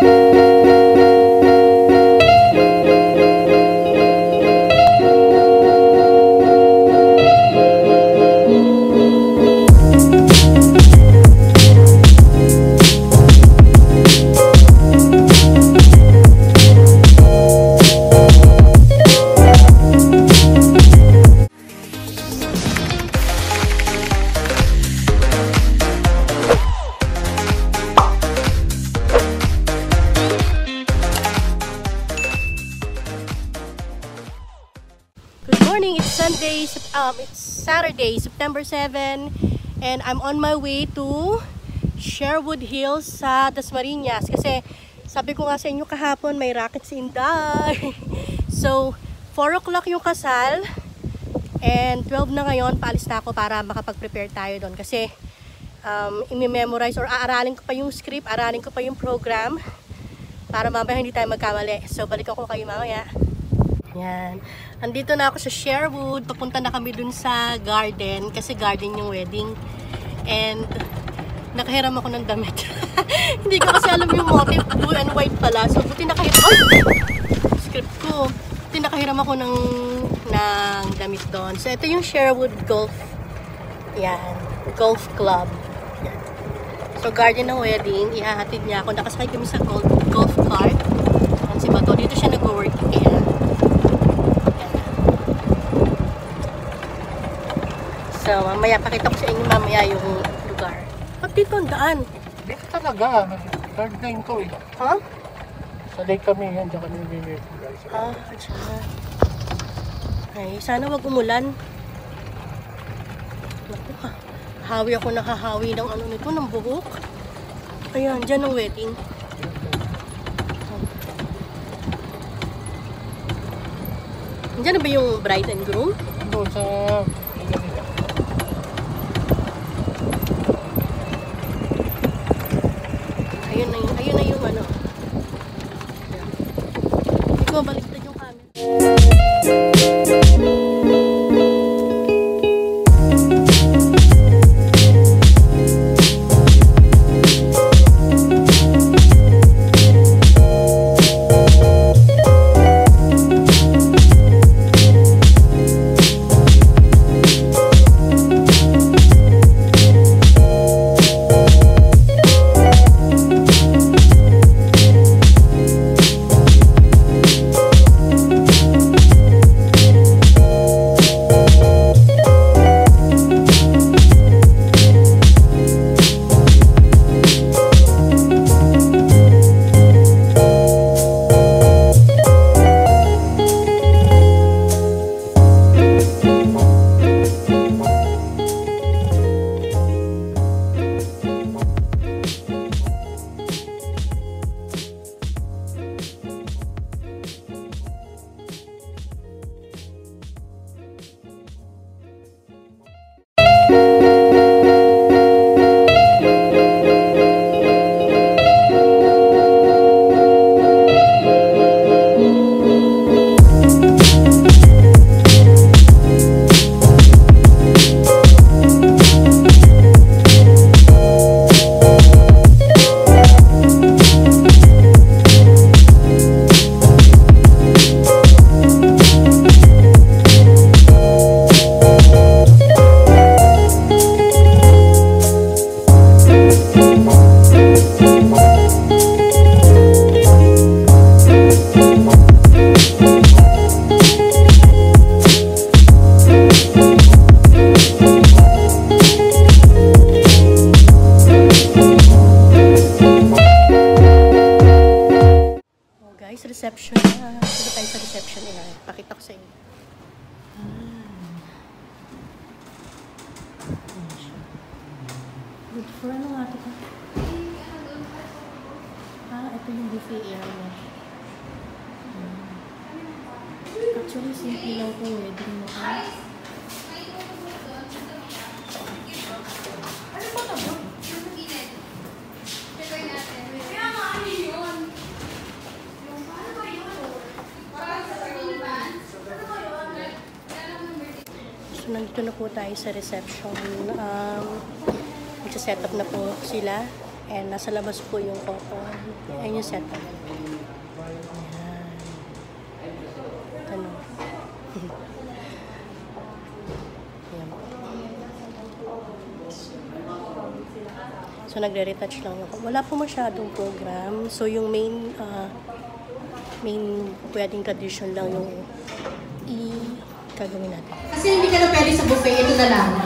Good Saturday, September 7, and I'm on my way to Sherwood Hills sa Dasmariñas kasi sabi ko nga sa inyo kahapon may racket si Inday. so, 4 o'clock yung kasal and 12 na ngayon paalis na ako para makapag-prepare tayo doon kasi um, imi-memorize or aaralin ko pa yung script, aralin ko pa yung program para mamaya hindi tayo magkamali. So, balik ako kayo mamaya. Yan. Andito na ako sa Sherwood. Papunta na kami dun sa garden. Kasi garden yung wedding. And nakahiram ako ng damit. Hindi ko kasi alam yung motive. Blue and white pala. So buti nakahiram. Ay! Script ko. Buti nakahiram ako ng, ng damit doon. So ito yung Sherwood Golf. Yan. Golf Club. Yan. So garden ng wedding. Ihahatid niya ako. Nakasakay kami sa golf, golf cart. Yan si Bato. Dito siya nag-work. Kaya So, mamaya pakita ko sa inyo mamaya yung lugar. Pag dito ang daan. Dito talaga. Third time ko eh. Ha? Sa lake kami yan. Diyan kami nag-memorize. Ah, sana. Ay, sana wag umulan. Naku ha. Hawi ako nakahawi ng ano nito, ng buhok. Ayan, dyan ang wedding. Diyan na ba yung bride and groom? Doon sa... Ina nila. Ayun na yung, ayun na yung ano. Ayan. Hindi Good for ano nga ito? Ah, ito yung buffet area. Hmm. Actually, simple lang po wedding mo. So, nandito na po tayo sa reception. Um, Nagsa-set up na po sila. And nasa labas po yung couple. Ayan yung setup. Ayan. Ano? Ayan. So, nagre-retouch lang ako. Wala po masyadong program. So, yung main, ah, main pwedeng tradition lang yung i gagawin natin. Kasi hindi ka na pwede sa buffet, ito na lang.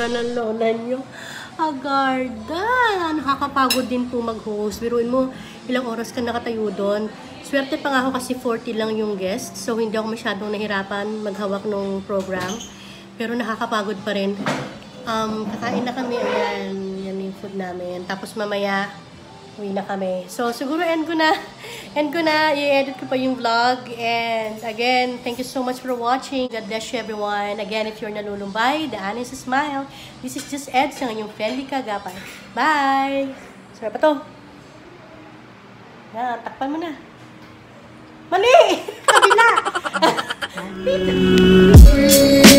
Itsura ng lola nyo. Agarda! Nakakapagod din po mag-host. Biruin mo, ilang oras ka nakatayo doon. Swerte pa nga ako kasi 40 lang yung guest. So, hindi ako masyadong nahirapan maghawak ng program. Pero nakakapagod pa rin. Um, kakain na kami. Ayan, yan yung food namin. Tapos mamaya, uwi na kami. So, siguro end ko na. End ko na. I-edit ko pa yung vlog. And again, thank you so much for watching. God bless you everyone. Again, if you're nalulumbay, daan is a smile. This is just Ed sa inyong friendly kagapay. Bye! Sarap pa to. Yan, takpan mo na. Mali! Kabila!